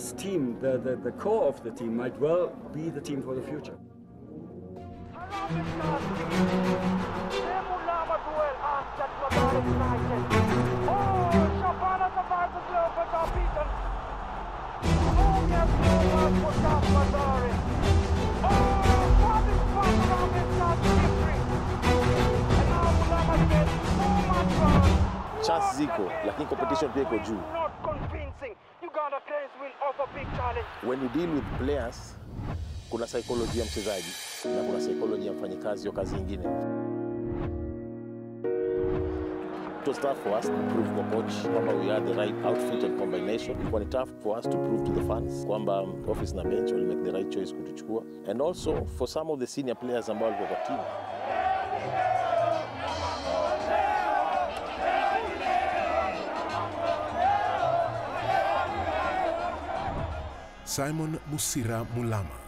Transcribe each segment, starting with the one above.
this team, the, the, the core of the team, might well be the team for the future. chance ziko lakini competition pia iko juu will offer big challenge. when you deal with players kuna psychology ya mchezaji na kuna psychology ya mfanyikazi wa kazi nyingine It was tough for us to prove kwa coach kwamba we had the right outfit and combination. It was tough for us to prove to the fans kwamba office na bench will make the right choice kutuchukua and also for some of the senior players ambao walikuwa kwa team Simon Musira Mulama,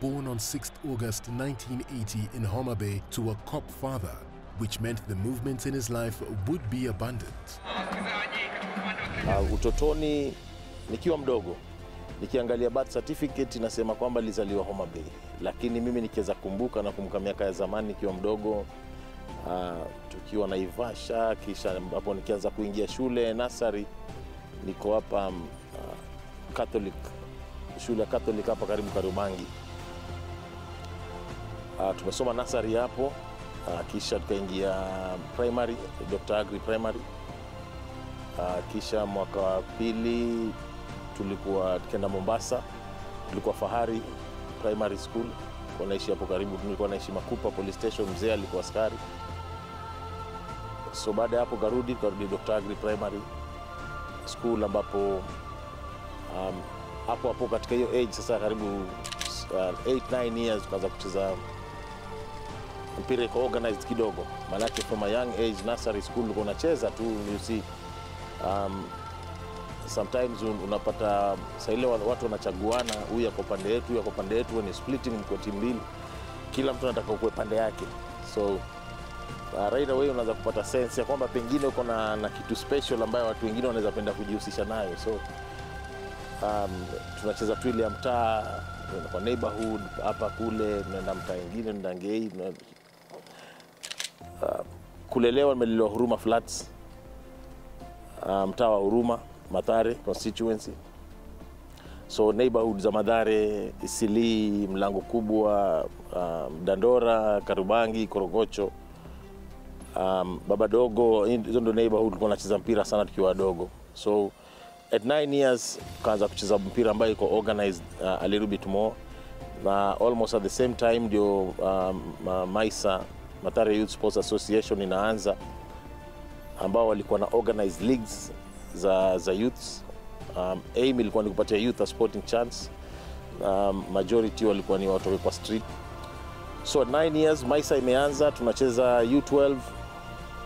born on 6th August 1980 in Homa Bay to a cop father, which meant the movements in his life would be abundant. Uh, utotoni nikiwa mdogo nikiangalia birth certificate inasema kwamba nilizaliwa Homa Bay, lakini mimi nikiweza kumbuka na kumbuka miaka ya zamani nikiwa mdogo uh, tukiwa Naivasha, kisha hapo nikianza kuingia shule nasari, niko hapa um, uh, Catholic shule ya Catholic hapa karibu Karumangi. Uh, tumesoma nasari hapo uh, kisha tukaingia primary Dr. Agri primary Uh, kisha mwaka wa pili tulikuwa tukaenda Mombasa, tulikuwa Fahari Primary School, naishi hapo karibu, nilikuwa naishi Makupa Police Station, mzee alikuwa askari. So baada ya hapo karudi karudi Dr. Agri Primary School ambapo um, hapo hapo katika hiyo age sasa karibu 8 uh, 9 years tukaanza kucheza mpira iko organized kidogo, maanake from a young age nursery school ulikuwa unacheza tu you see. Um, sometimes un- unapata saa ile watu wanachaguana, huyu yako pande yetu, huyu yako pande yetu, when splitting mko timu mbili, kila mtu anataka ukuwe pande yake, so uh, right away unaanza kupata sense ya kwamba pengine uko na kitu special ambayo watu wengine wanaweza penda kujihusisha nayo, so um, tunacheza tu ile ya mtaa tunaenda kwa neighborhood hapa kule, tunaenda mtaa ingine, tunaenda Ngei, tuna- uh, kulelewa, nimelelewa Huruma Flats uh, mtaa wa Huruma, Mathare constituency. So neighborhood za Madhare, Isili, Mlango Kubwa, um, Dandora, Karubangi, Korogocho, um, Baba Dogo, hizo ndo neighborhood tulikuwa tunacheza mpira sana tukiwa wadogo. So at 9 years kaanza kucheza mpira ambayo iko organized uh, a little bit more na almost at the same time ndio um, ma- Maisa Mathare Youth Sports Association inaanza ambao walikuwa na organized leagues za, za youths. Um, aim ilikuwa ni kupatia youth a sporting chance. Um, majority walikuwa ni watoke kwa street. So at 9 years Maisa imeanza, tunacheza U12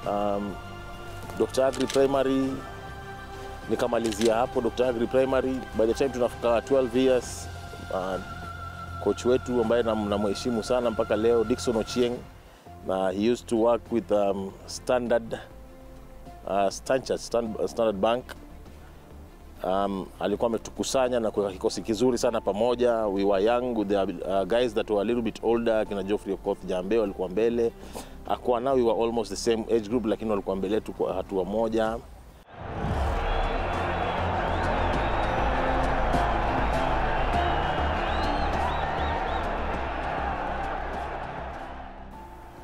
um, Dr. Agri Primary nikamalizia hapo Dr. Agri Primary. By the time tunafika 12 years uh, coach wetu ambaye namheshimu namheshimu sana mpaka leo Dickson Ochieng na he used to work with um, Standard uh, Stanchard, Stand, Standard Bank um, alikuwa ametukusanya na kuweka kikosi kizuri sana pamoja. We were young the uh, guys that were a little bit older, kina Geoffrey Okoth Jambe walikuwa mbele, akuwa nao we were almost the same age group, lakini walikuwa mbele tu kwa hatua moja.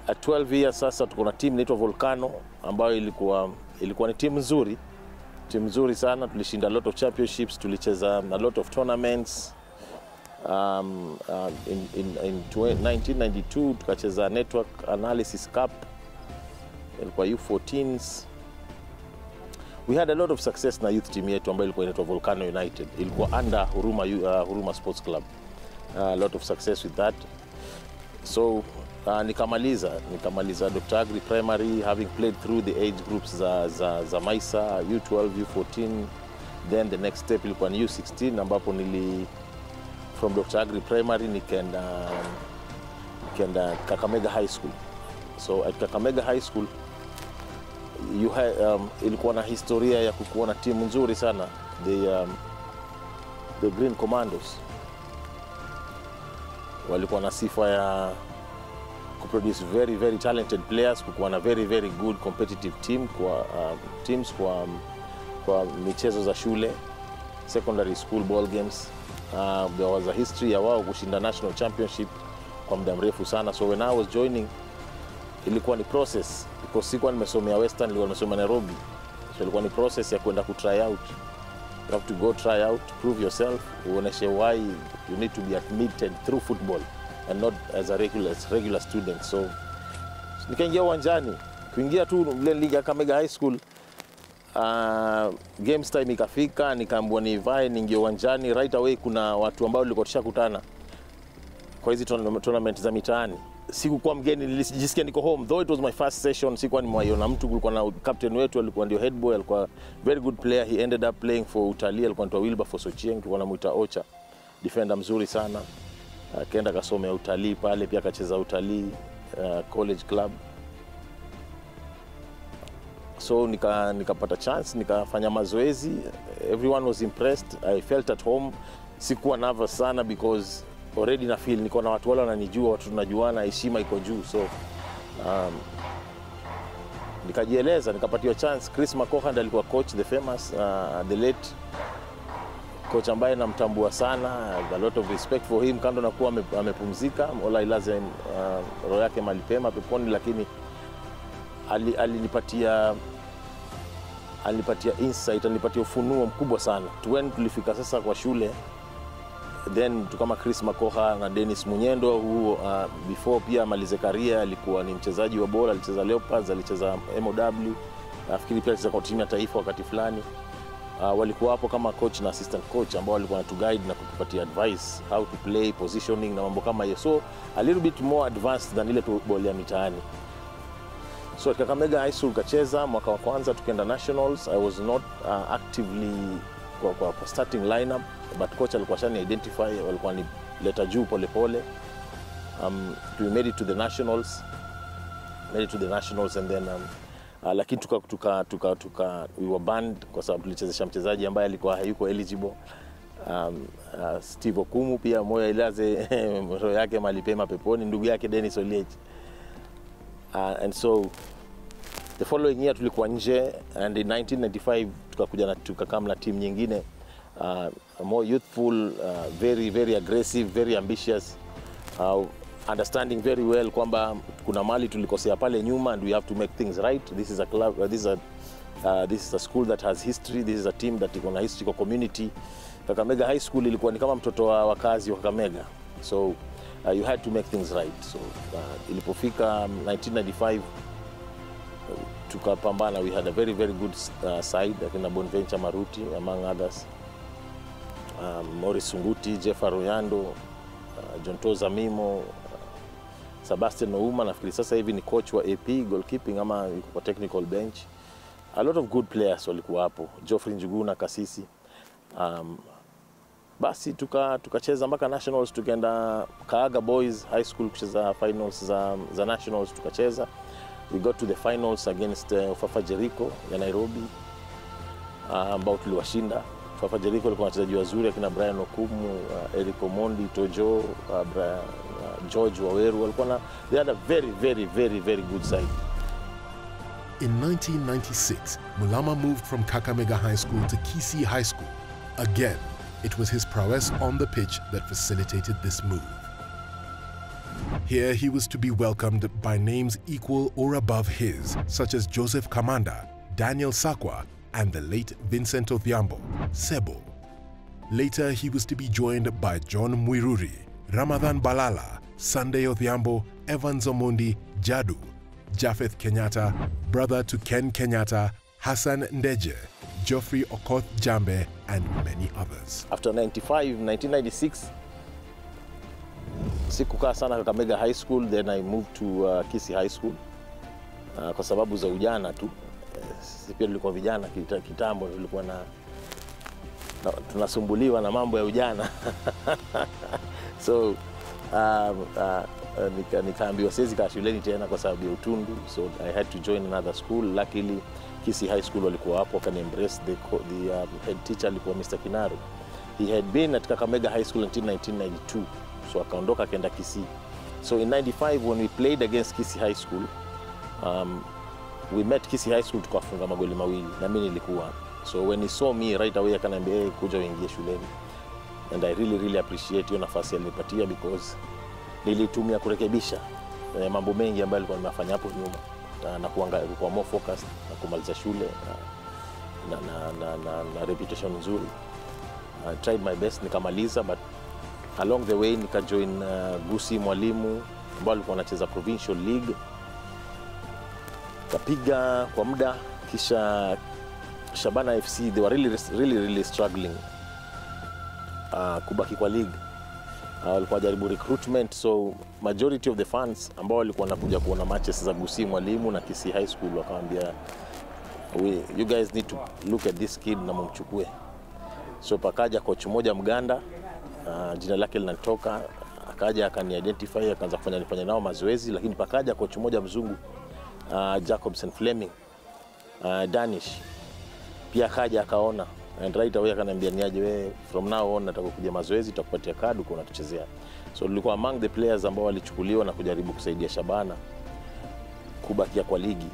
At 12 years sasa tuko na timu inaitwa Volcano ambayo ilikuwa ilikuwa ni timu nzuri, timu nzuri sana. Tulishinda lot of championships, tulicheza a lot of tournaments um, uh, in, in, in 1992 tukacheza Network Analysis Cup, ilikuwa U14s. We had a lot of success na youth team yetu ambayo ilikuwa inaitwa Volcano United, ilikuwa under Huruma, uh, Huruma Sports Club. Uh, a lot of success with that so uh, nikamaliza nikamaliza Dr. Agri Primary having played through the age groups za, za, za Maisa U12 U14 then the next step ilikuwa ni U16 ambapo nili from Dr. Agri Primary nikaenda nikaenda Kakamega High School so at Kakamega High School you ha, um, ilikuwa na historia ya kukuwa na timu nzuri sana the, um, the Green Commandos walikuwa na sifa ya kuproduce very very talented players, kukuwa na very very good competitive team kwa uh, teams kwa, kwa michezo za shule secondary school ball games. Uh, there was a history ya wao kushinda national championship kwa muda mrefu sana, so when I was joining ilikuwa ni process. Because sikuwa nimesomea Western, nilikuwa nimesomea Nairobi, so ilikuwa ni process ya kwenda ku try out. You have to go try out prove yourself uoneshe why you need to be admitted through football and not as a regular, as regular student. So nikaingia uwanjani kuingia tu ile ligi ya Kakamega High School uh, games time ikafika nikaambiwa nivae niingie uwanjani. Right away kuna watu ambao nilikuwa tushakutana kwa hizi tournament za mitaani. Sikukuwa mgeni nilijisikia niko home. Though it was my first session sikuwa nimwaiona mtu kulikuwa na captain wetu alikuwa ndio head boy alikuwa very good player. He ended up playing for utalii alikuwa anaitwa Wilberforce Ochieng tulikuwa namuita Ocha defender mzuri sana akaenda akasomea utalii pale pia akacheza utalii uh, college club. So nika nikapata chance nikafanya mazoezi. Everyone was impressed. I felt at home. Sikuwa nervous sana because already na feel niko na watu wale wananijua watu tunajuana heshima iko juu. So um, nikajieleza nikapatiwa chance. Chris macohand alikuwa coach the famous uh, the late coach ambaye namtambua sana a lot of respect for him kando na kuwa amepumzika mola ilaze uh, roho yake mahali pema peponi lakini ali- alinipatia alinipatia insight alinipatia ufunuo mkubwa sana. Tuen tulifika sasa kwa shule then kama chris makoha na denis munyendo huu uh, before pia amalize karia alikuwa ni mchezaji wa bola alicheza leopards alicheza mow nafikiri pia alicheza kwa timu ya taifa wakati fulani uh, walikuwa hapo kama coach na assistant coach ambao walikuwa wanatuguide na kutupatia advice how to play positioning na mambo kama hiyo. So a little bit more advanced than ile football ball ya mitaani. So katika Kakamega High School kacheza mwaka wa kwanza tukienda nationals. I was not uh, actively kwa, kwa, kwa starting lineup but coach alikuwa shani identify walikuwa ni leta juu polepole um, we made it to the nationals made it to the nationals and then um, uh, lakini tuka, tuka, tuka, tuka, we were banned kwa sababu tulichezesha mchezaji ambaye alikuwa hayuko eligible. Um, uh, Steve Okumu pia moyo ilaze roho yake malipema peponi ndugu yake Dennis Oliech. Uh, and so the following year tulikuwa nje and in 1995 tukakuja na tukakam na timu nyingine. Uh, more youthful uh, very very aggressive very ambitious. Uh, understanding very well kwamba kuna mali tulikosea pale nyuma and we have to make things right. This is a club uh, this is a Uh, this is a school that has history. This is a team that iko na history kwa community. Kakamega high school ilikuwa ni kama mtoto wa wakazi wa kakamega. So uh, you had to make things right. So uh, ilipofika um, 1995 tukapambana. We had a very very good uh, side akina bonventure maruti among others. Um, Morris Sunguti, Jeff Aroyando, uh, John Toza Mimo, uh, Sebastian Ouma nafikiri sasa hivi ni coach wa AP goalkeeping ama yuko kwa technical bench. A lot of good players walikuwa hapo, Geoffrey Njuguna Kasisi. Um, basi tuka tukacheza mpaka nationals, tukaenda Kaaga Boys High School kucheza finals za, za nationals tukacheza. We got to the finals against uh, Fafa Jericho ya Nairobi uh, ambao tuliwashinda. Fafa Jericho walikuwa wachezaji wazuri akina Brian Okumu, uh, Eric Omondi, Tojo, uh, Brian, uh, George Waweru they had a very very very very good side. In 1996, Mulama moved from Kakamega High School to Kisi High School. Again, it was his prowess on the pitch that facilitated this move. Here he was to be welcomed by names equal or above his, such as Joseph Kamanda, Daniel Sakwa, and the late Vincent Odhiambo, Sebo. Later, he was to be joined by John Mwiruri, Ramadan Balala, Sunday Odhiambo, Evans Omondi, Jadu, Japheth Kenyatta, brother to Ken Kenyatta, Hassan Ndeje, Geoffrey Okoth Jambe, and many others. After 95, 1996 sikukaa sana Kakamega High School, then I moved to uh, Kisi High School uh, kwa sababu za ujana tu. Eh, Sisi pia tulikuwa vijana kitambo tulikuwa na, na tunasumbuliwa na mambo ya ujana so uh, nika, nikaambiwa siwezi kaa shuleni tena kwa sababu ya utundu, so I had to join another school. Luckily Kisi High School walikuwa hapo wakani embrace the, the um, head teacher alikuwa Mr. Kinaro. He had been at Kakamega High School until 1992 so akaondoka akaenda Kisii. So in 95 when we played against Kisii High School um, we met Kisii High School tukafunga magoli mawili na mimi nilikuwa. So when he saw me right away akaniambia hey, kuja uingie shuleni and I really really appreciate hiyo nafasi alinipatia because nilitumia kurekebisha eh, mambo mengi ambayo alikuwa nimefanya hapo nyuma. Na, na kuanga, kuwa more focused na kumaliza shule na, na, na, na, na, na reputation nzuri. I tried my best nikamaliza but along the way nikajoin uh, Gusi Mwalimu ambao alikuwa anacheza provincial league. Kapiga kwa muda kisha Shabana FC they were really, really, really struggling uh, kubaki kwa league. Uh, walikuwa jaribu recruitment so majority of the fans ambao walikuwa wanakuja kuona matches za Gusii Mwalimu na Kisii High School wakawambia we, you guys need to look at this kid na mumchukue. So pakaja coach mmoja Mganda uh, jina lake linatoka akaja akani identify akaanza kufanya nifanya nao mazoezi lakini pakaja coach mmoja mzungu uh, Jacobson Fleming uh, Danish. Pia akaja akaona and right away akaniambia niaje wewe from now on nataka kuja mazoezi tutakupatia kadi uko unatuchezea. So nilikuwa among the players ambao walichukuliwa na kujaribu kusaidia Shabana kubakia kwa ligi.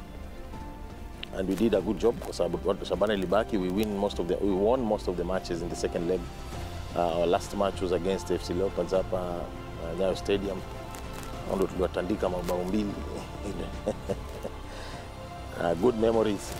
And we did a good job kwa sababu Shabana ilibaki we win most of the, we won most of the matches in the second leg. Uh, our last match was against FC Leopards hapa uh, Nyayo Stadium. Ndio tuliwatandika mabao mbili. Uh, good memories